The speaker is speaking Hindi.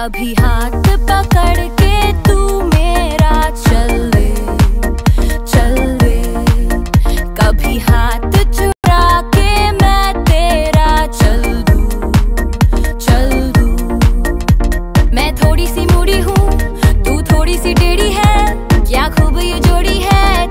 कभी हाथ पकड़ के तू मेरा चल ले चल ले कभी हाथ चुरा के मैं तेरा चल दू चल दू। मैं थोड़ी सी मुड़ी हूँ, तू थोड़ी सी टेढ़ी है, क्या खूब ये जोड़ी है